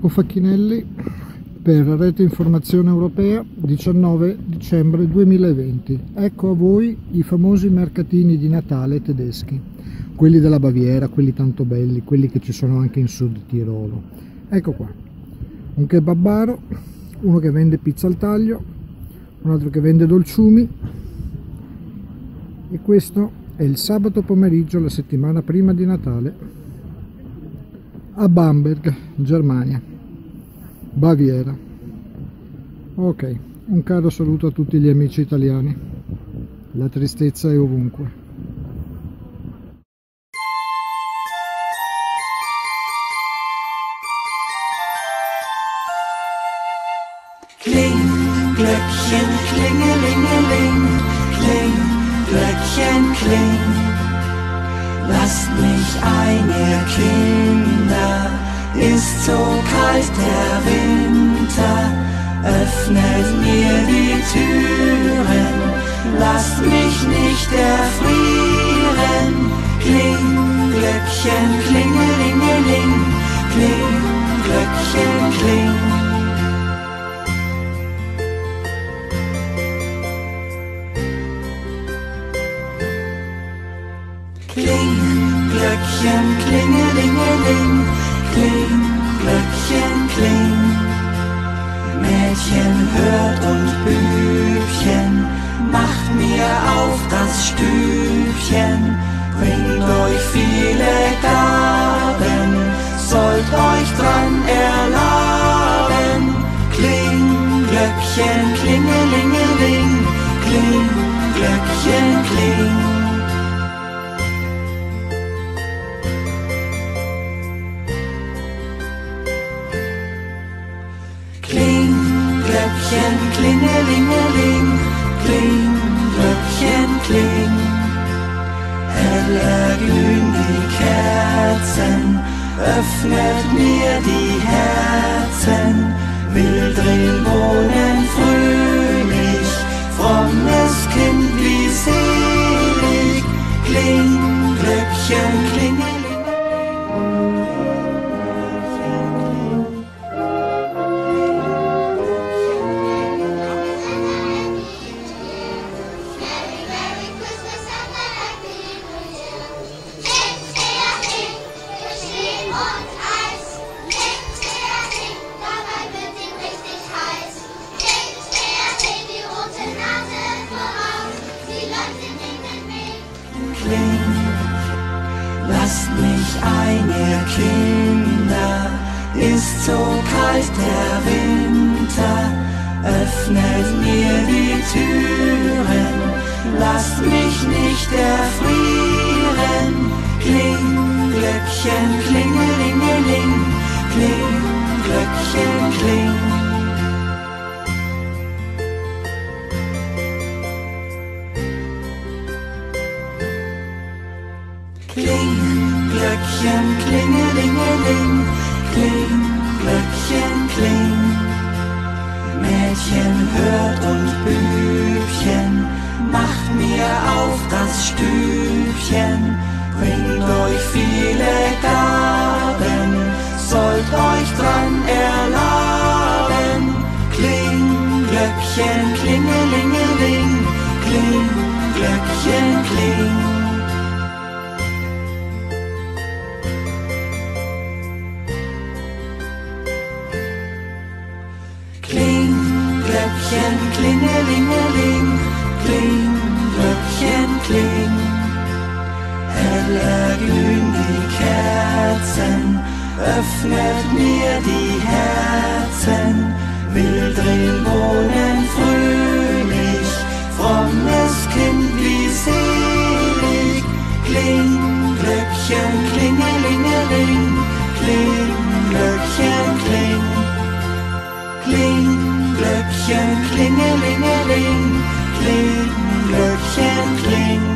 Marco Facchinelli per Rete Informazione Europea 19 dicembre 2020. Ecco a voi i famosi mercatini di Natale tedeschi, quelli della Baviera, quelli tanto belli, quelli che ci sono anche in Sud Tirolo. Ecco qua, un kebabaro, uno che vende pizza al taglio, un altro che vende dolciumi e questo è il sabato pomeriggio la settimana prima di Natale a Bamberg, Germania, Baviera. Ok, un caro saluto a tutti gli amici italiani. La tristezza è ovunque. Kling, Glöckchen, klingelingeling, kling, Glöckchen, kling. Lasst mich ein, ihr so kalt der Winter. Öffnet mir die Türen, lasst mich nicht erfrieren. Kling, Glöckchen, klingelingeling, kling, Glöckchen, kling. Glöckchen, klingelingeling, das Stübchen, bringt euch viele Gaben, sollt euch dran erlaben. Kling, Glöckchen, klingelingeling, kling, Glöckchen, kling. Glöckchen, klingelingeling, mir die Herzen, will drin wohnen fröhlich, frommes Kind wie selig, kling, Glöckchen, klingeling. Lasst mich ein, ihr Kinder, ist so kalt der Winter, öffnet mir die Türen, lasst mich nicht erfrieren. Kling, Glöckchen, klingelingeling, kling, Glöckchen, kling. Kling, Glöckchen, klingelingeling, kling, Glöckchen, kling. Mädchen hört und Bübchen, macht mir auf das Stübchen, bringt euch viele Gaben, sollt euch dran erlaben. Glöckchen klingelingeling, kling, Glöckchen kling. Heller glühen die Kerzen, öffnet mir die Herzen, Wildrilbonen fröhlich, frommes Kind wie selig, kling, Glöckchen klingelingeling, kling, Glöckchen kling, kling. Glöckchen klingelingeling, kling, Glöckchen kling.